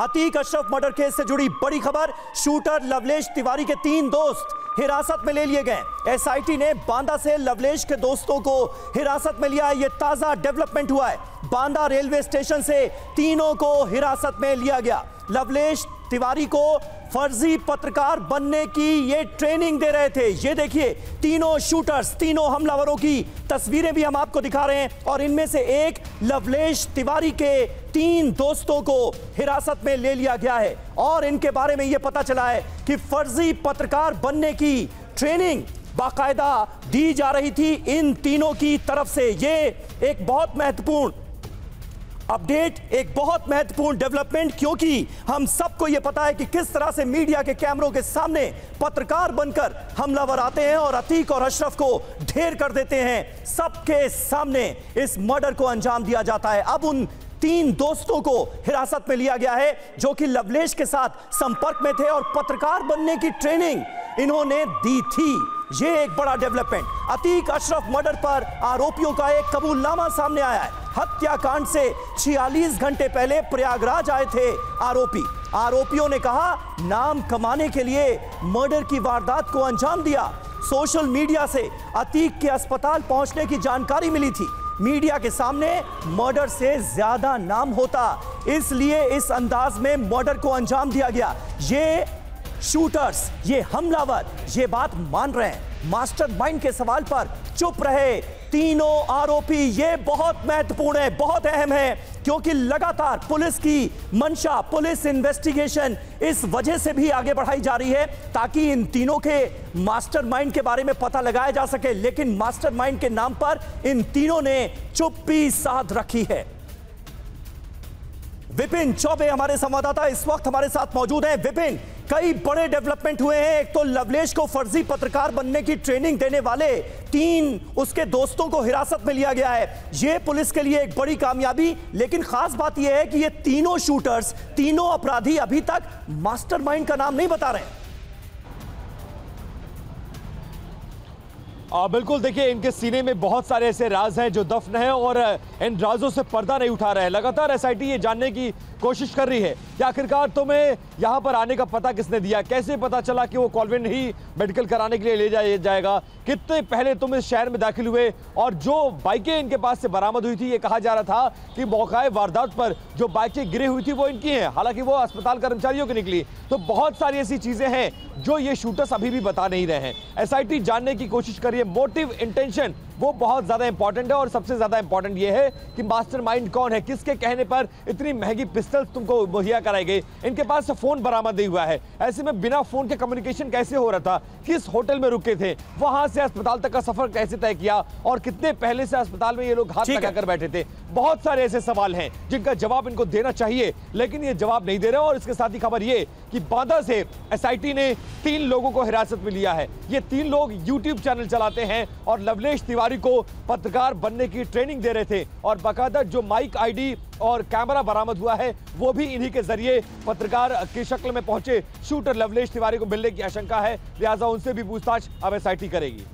Atiq Ashraf murder case से जुड़ी बड़ी खबर, शूटर लवलेश तिवारी के तीन दोस्त हिरासत में ले लिए गए। एसआईटी ने बांदा से लवलेश के दोस्तों को हिरासत में लिया यह ताज़ा डेवलपमेंट हुआ है। बांदा रेलवे स्टेशन से तीनों को हिरासत में लिया गया। लवलेश तिवारी को फर्जी पत्रकार बनने की ये ट्रेनिंग दे रहे थे। ये देखिए, तीनों शूटर्स तीनों हमलावरों की तस्वीरें भी हम आपको दिखा रहे हैं और इनमें से एक लवलेश तिवारी के तीन दोस्तों को हिरासत में ले लिया गया है। और इनके बारे में यह पता चला है कि फर्जी पत्रकार बनने की ट्रेनिंग बाकायदा दी जा रही थी इन तीनों की तरफ़ से। ये एक बहुत महत्वपूर्ण अपडेट, एक बहुत महत्वपूर्ण डेवलपमेंट, क्योंकि हम सबको यह पता है कि किस तरह से मीडिया के कैमरों के सामने पत्रकार बनकर हमलावर आते हैं और अतीक और अशरफ को ढेर कर देते हैं। सबके सामने इस मर्डर को अंजाम दिया जाता है। अब उन तीन दोस्तों को हिरासत में लिया गया है, जो कि लवलेश के साथ संपर्क में थे और पत्रकार बनने की ट्रेनिंग इन्होंने दी थी। ये एक बड़ा डेवलपमेंट। अतीक अशरफ मर्डर पर आरोपियों का एक कबूलनामा सामने आया है। हत्याकांड से 46 घंटे पहले प्रयागराज आए थे आरोपी। आरोपियों ने कहा, नाम कमाने के लिए मर्डर की वारदात को अंजाम दिया। सोशल मीडिया से अतीक के अस्पताल पहुँचने की जानकारी मिली थी। मीडिया के सामने मर्डर से ज़्यादा नाम होता, इसलिए इस अंदाज में मर्डर को अंजाम दिया गया। ये शूटर्स, ये हमलावर, ये बात मान रहे हैं। मास्टरमाइंड के सवाल पर चुप रहे। तीनों आरोपी ये बहुत महत्वपूर्ण है, बहुत अहम है, क्योंकि लगातार पुलिस की मंशा, पुलिस इन्वेस्टिगेशन इस वजह से भी आगे बढ़ाई जा रही है, ताकि इन तीनों के मास्टरमाइंड के बारे में पता लगाया जा सके। लेकिन मास्टरमाइंड के नाम पर इन तीनों ने चुप्पी साध रखी है। विपिन चौबे हमारे संवाददाता इस वक्त हमारे साथ मौजूद हैं। विपिन कई बड़े डेवलपमेंट हुए हैं। एक तो लवलेश को फर्जी पत्रकार बनने की ट्रेनिंग देने वाले तीन उसके दोस्तों को हिरासत में लिया गया है। यह पुलिस के लिए एक बड़ी कामयाबी, लेकिन खास बात यह है कि ये तीनों शूटर्स, तीनों अपराधी अभी तक मास्टरमाइंड का नाम नहीं बता रहे आ, बिल्कुल देखिए इनके सीने में बहुत सारे ऐसे राज हैं जो दफन हैं और इन राजों से पर्दा नहीं उठा रहे हैं। लगातार एसआईटी ये जानने की कोशिश कर रही है कि आखिरकार तुम्हें यहाँ पर आने का पता किसने दिया? कैसे पता चला कि वो कॉलवेंट ही मेडिकल कराने के लिए ले जाया जाएगा? कितने पहले तुम इस शहर में दाखिल हुए और जो बाइकें इनके पास से बरामद हुई थी ये कहा जा रहा था कि मौकाए वारदात पर जो बाइकें गिरी हुई थी वो इनकी हैं। हालाँकि वो अस्पताल कर्मचारियों की निकली। तो बहुत सारी ऐसी चीज़ें हैं जो ये शूटर्स अभी भी बता नहीं रहे हैं। एसआईटी जानने की कोशिश कर रही है मोटिव इंटेंशन वो बहुत ज़्यादा इंपॉर्टेंट है और सबसे ज़्यादा इंपॉर्टेंट ये है कि मास्टरमाइंड कौन है? किसके कहने पर इतनी महँगी पिस्टल्स तुमको मुहैया कराई गई? इनके पास से फ़ोन बरामद नहीं हुआ है। ऐसे में बिना फ़ोन के कम्युनिकेशन कैसे हो रहा था? किस होटल में रुके थे? वहाँ से अस्पताल तक का सफ़र कैसे तय किया? और कितने पहले से अस्पताल में ये लोग हाथ लगाकर बैठे थे? बहुत सारे ऐसे सवाल हैं जिनका जवाब इनको देना चाहिए लेकिन ये जवाब नहीं दे रहे और इसके साथ ही खबर ये कि बांदा से एसआईटी ने तीन लोगों को हिरासत में लिया है। ये तीन लोग यूट्यूब चैनल चलाते हैं और लवलेश तिवारी को पत्रकार बनने की ट्रेनिंग दे रहे थे। और बाकायदा जो माइक आईडी और कैमरा बरामद हुआ है, वो भी इन्हीं के ज़रिए पत्रकार की शक्ल में पहुँचे। शूटर लवलेश तिवारी को मिलने की आशंका है। लिहाजा उनसे भी पूछताछ अब एसआईटी करेगी।